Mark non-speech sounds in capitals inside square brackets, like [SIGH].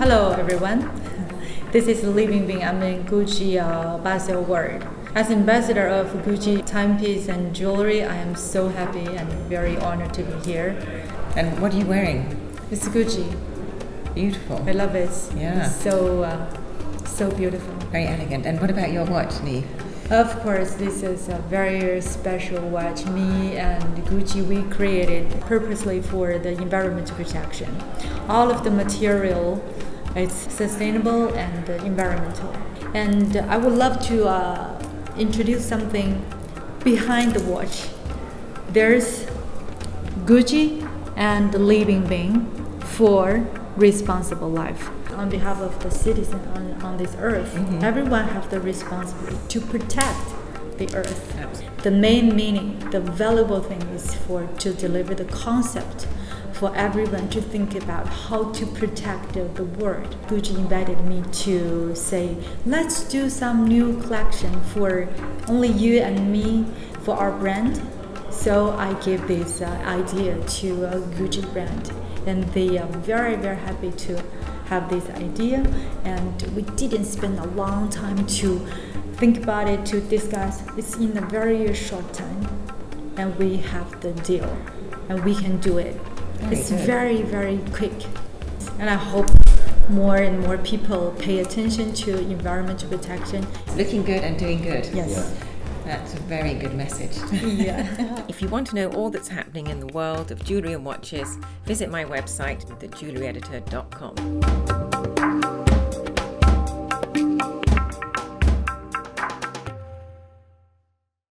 Hello, everyone. [LAUGHS] This is Li Bingbing. I'm in Gucci uh, Baselworld. As ambassador of Gucci timepiece and jewelry, I am so happy and very honored to be here. And what are you wearing? It's Gucci. Beautiful. I love it. Yeah. It's so uh, so beautiful. Very elegant. And what about your watch, Li? Of course, this is a very special watch. Me and Gucci, we created purposely for the environment protection. All of the material is sustainable and environmental. And I would love to uh, introduce something behind the watch. There's Gucci and Living Bingbing for responsible life. On behalf of the citizen on, on this earth, mm-hmm. everyone have the responsibility to protect the earth. Absolutely. The main meaning, the valuable thing is for to deliver the concept for everyone to think about how to protect the, the world. Gucci invited me to say, let's do some new collection for only you and me for our brand. So I gave this uh, idea to a Gucci brand, and they are very very happy to have this idea. And we didn't spend a long time to think about it to discuss. It's in a very short time, and we have the deal, and we can do it. Very it's good. very very quick, and I hope more and more people pay attention to environmental protection. Looking good and doing good. Yes. That's a very good message. [LAUGHS] Yeah. If you want to know all that's happening in the world of jewellery and watches, visit my website, thejewelleryeditor.com.